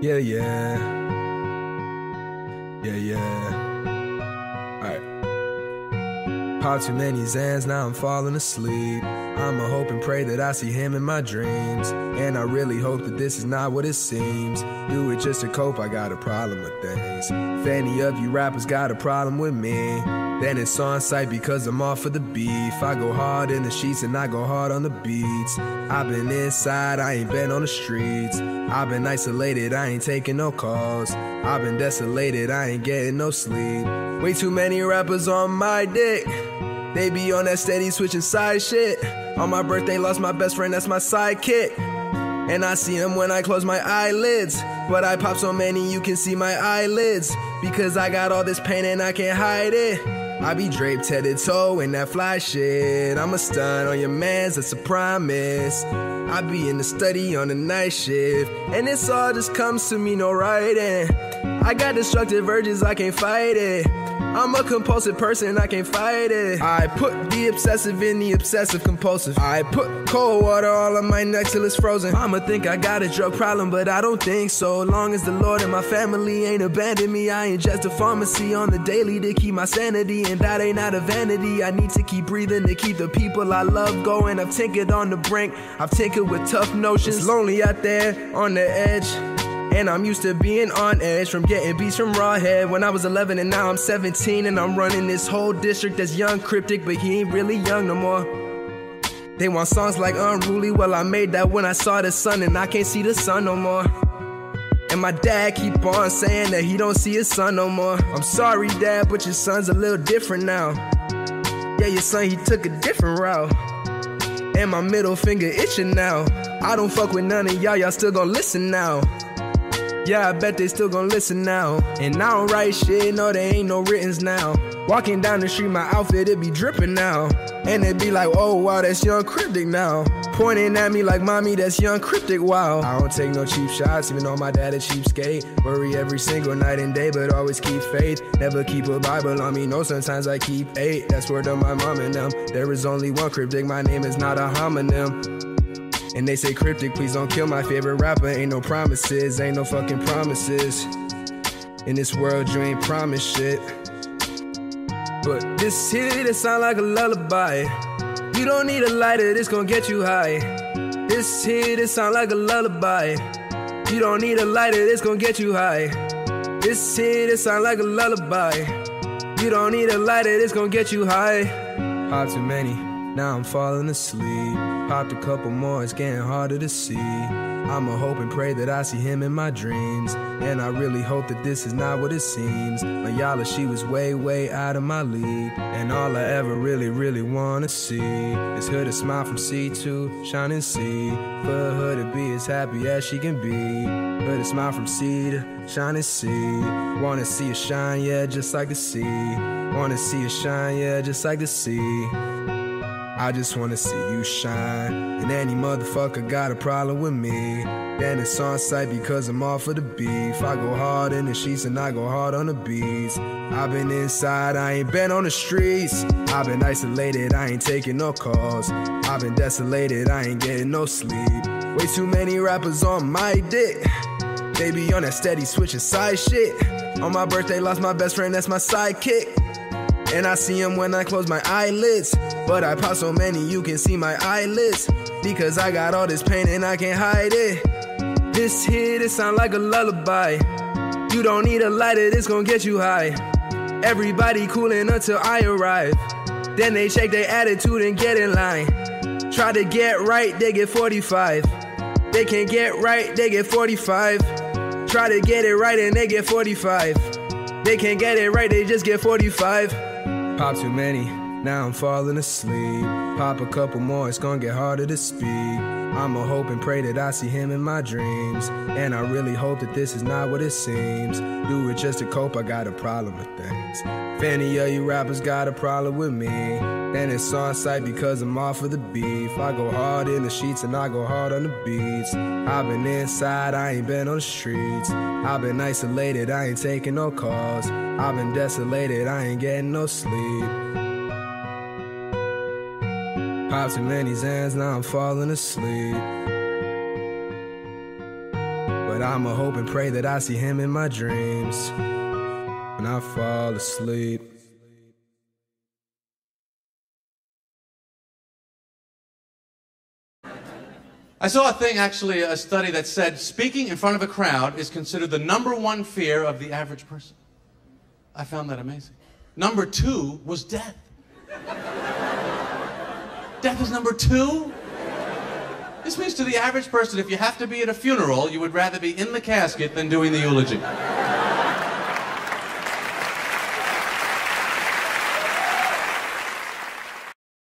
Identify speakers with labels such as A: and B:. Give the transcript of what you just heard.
A: Yeah, yeah. Yeah, yeah. Alright. Pop too many xans, now I'm falling asleep. I'ma hope and pray that I see him in my dreams. And I really hope that this is not what it seems. Do it just to cope, I got a problem with things. If any of you rappers got a problem with me, then it's on sight because I'm off for the beef. I go hard in the sheets and I go hard on the beats. I've been inside, I ain't been on the streets. I've been isolated, I ain't taking no calls. I've been desolated, I ain't getting no sleep. Way too many rappers on my dick. They be on that steady switching side shit. On my birthday, lost my best friend, that's my sidekick. And I see him when I close my eyelids. But I pop so many, you can see my eyelids. Because I got all this pain and I can't hide it. I be draped head to toe in that fly shit. I'm a stun on your mans, that's a promise. I be in the study on the night shift. And this all just comes to me, no writing. I got destructive urges, I can't fight it. I'm a compulsive person, I can't fight it. I put the obsessive in the obsessive compulsive. I put cold water all on my neck till it's frozen. I'ma think I got a drug problem, but I don't think so. Long as the Lord and my family ain't abandoned me, I ingest a pharmacy on the daily to keep my sanity. And that ain't out of vanity. I need to keep breathing to keep the people I love going. I've tinkered on the brink, I've tinkered with tough notions. It's lonely out there on the edge. And I'm used to being on edge from getting beats from Rawhead when I was 11 and now I'm 17 and I'm running this whole district that's young cryptic, but he ain't really young no more. They want songs like Unruly, well I made that when I saw the sun and I can't see the sun no more. And my dad keep on saying that he don't see his son no more. I'm sorry dad, but your son's a little different now. Yeah, your son he took a different route. And my middle finger itching now. I don't fuck with none of y'all, y'all still gon' listen now. Yeah, I bet they still gon' listen now. And I don't write shit, no, there ain't no writtens now. Walking down the street, my outfit, it be dripping now. And it be like, oh wow, that's young cryptic now. Pointing at me like, mommy, that's young cryptic, wow. I don't take no cheap shots, even though my dad a cheapskate. Worry every single night and day, but always keep faith. Never keep a Bible on me, no, sometimes I keep eight. That's word of my mom and them. There is only one cryptic, my name is not a homonym. And they say cryptic, please don't kill my favorite rapper. Ain't no promises, ain't no fucking promises. In this world, you ain't promised shit. But this here, it sound like a lullaby. You don't need a lighter, this gon' get you high. This here, it sound like a lullaby. You don't need a lighter, this gon' get you high. This here, it sound like a lullaby. You don't need a lighter, this gon' get you high. Pop too many, now I'm falling asleep. Popped a couple more, it's getting harder to see. I'ma hope and pray that I see him in my dreams. And I really hope that this is not what it seems. Mayala, she was way, way out of my league. And all I ever really, really wanna see is her to smile from sea to shining sea. For her to be as happy as she can be. Her to smile from sea to shining sea. Wanna see her shine, yeah, just like the sea. Wanna see her shine, yeah, just like the sea. I just wanna see you shine. And any motherfucker got a problem with me. Then it's on sight because I'm off for the beef. I go hard in the sheets and I go hard on the beats. I've been inside, I ain't been on the streets. I've been isolated, I ain't taking no calls. I've been desolated, I ain't getting no sleep. Way too many rappers on my dick. They be on that steady switching side shit. On my birthday, lost my best friend, that's my sidekick. And I see him when I close my eyelids. But I pop so many, you can see my eyelids. Because I got all this pain and I can't hide it. This here, it sound like a lullaby. You don't need a lighter, this gon' get you high. Everybody coolin' until I arrive. Then they check their attitude and get in line. Try to get right, they get 45. They can't get right, they get 45. Try to get it right and they get 45. They can't get it right, they just get 45. Pop too many, now I'm falling asleep. Pop a couple more, it's gonna get harder to speak. I'ma hope and pray that I see him in my dreams. And I really hope that this is not what it seems. Do it just to cope, I got a problem with things. If any of you rappers got a problem with me, then it's on sight because I'm off of the beef. I go hard in the sheets and I go hard on the beats. I've been inside, I ain't been on the streets. I've been isolated, I ain't taking no calls. I've been desolated, I ain't getting no sleep. Pop too many xans, now I'm falling asleep. But I'ma hope and pray that I see him in my dreams when I fall asleep.
B: I saw a thing, actually, a study that said speaking in front of a crowd is considered the number one fear of the average person. I found that amazing. Number two was death. death is number two? This means to the average person, if you have to be at a funeral, you would rather be in the casket than doing the eulogy.